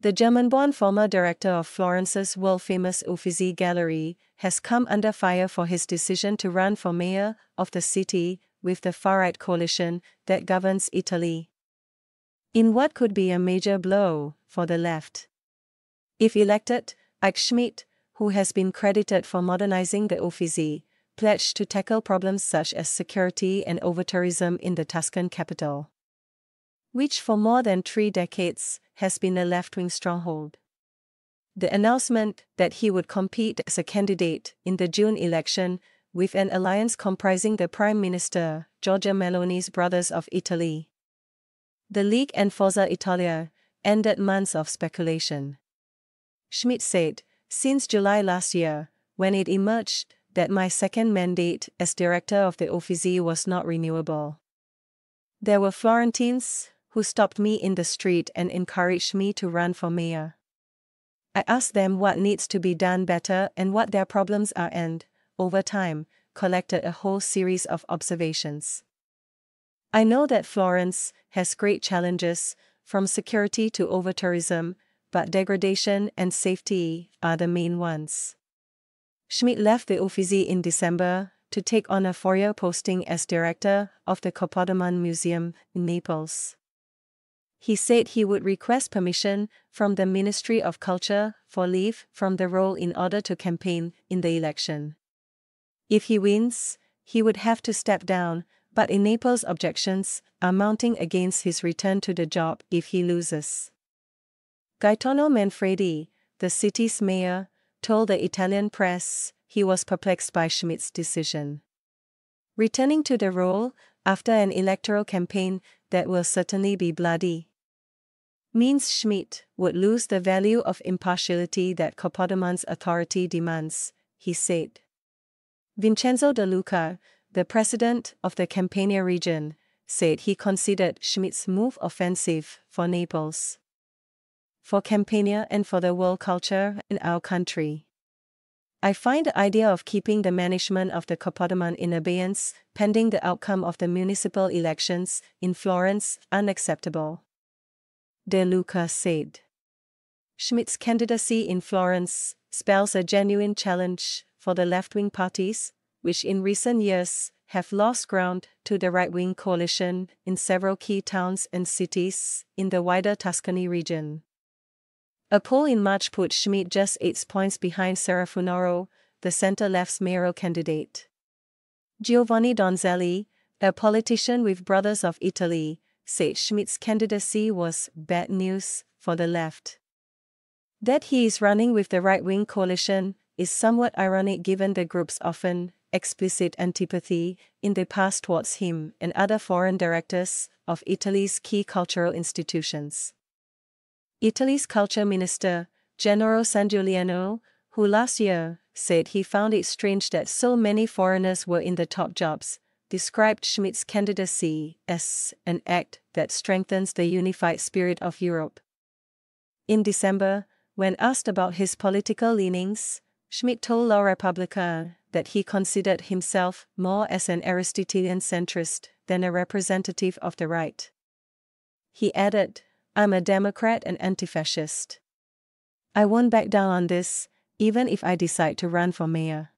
The German born former director of Florence's world famous Uffizi Gallery has come under fire for his decision to run for mayor of the city with the far right coalition that governs Italy. In what could be a major blow for the left. If elected, Eike Schmidt, who has been credited for modernizing the Uffizi, pledged to tackle problems such as security and over-tourism in the Tuscan capital which for more than three decades has been a left wing stronghold. The announcement that he would compete as a candidate in the June election with an alliance comprising the Prime Minister, Giorgia Meloni's Brothers of Italy. The League and Forza Italia ended months of speculation. Schmidt said, since July last year, when it emerged that my second mandate as director of the Uffizi was not renewable. There were Florentines who stopped me in the street and encouraged me to run for mayor. I asked them what needs to be done better and what their problems are, and, over time, collected a whole series of observations. I know that Florence has great challenges, from security to over tourism, but degradation and safety are the main ones. Schmidt left the Uffizi in December to take on a four year posting as director of the Capodimonte Museum in Naples he said he would request permission from the Ministry of Culture for leave from the role in order to campaign in the election. If he wins, he would have to step down, but in Naples objections are mounting against his return to the job if he loses. Gaetano Manfredi, the city's mayor, told the Italian press he was perplexed by Schmidt's decision. Returning to the role after an electoral campaign that will certainly be bloody means Schmidt would lose the value of impartiality that Capodimonte's authority demands, he said. Vincenzo De Luca, the president of the Campania region, said he considered Schmidt's move offensive for Naples, for Campania, and for the world culture in our country. I find the idea of keeping the management of the Capodimonte in abeyance pending the outcome of the municipal elections in Florence unacceptable. De Luca said. Schmidt's candidacy in Florence spells a genuine challenge for the left wing parties, which in recent years have lost ground to the right wing coalition in several key towns and cities in the wider Tuscany region. A poll in March put Schmidt just eight points behind Sara Funaro, the center left's mayoral candidate. Giovanni Donzelli, a politician with Brothers of Italy, said Schmidt's candidacy was bad news for the left. That he is running with the right wing coalition is somewhat ironic given the group's often explicit antipathy in the past towards him and other foreign directors of Italy's key cultural institutions. Italy's culture minister, Gennaro Sangiuliano, who last year said he found it strange that so many foreigners were in the top jobs, described Schmidt's candidacy as an act that strengthens the unified spirit of Europe. In December, when asked about his political leanings, Schmidt told La Repubblica that he considered himself more as an Aristotelian centrist than a representative of the right. He added, I'm a Democrat and anti fascist. I won't back down on this, even if I decide to run for mayor.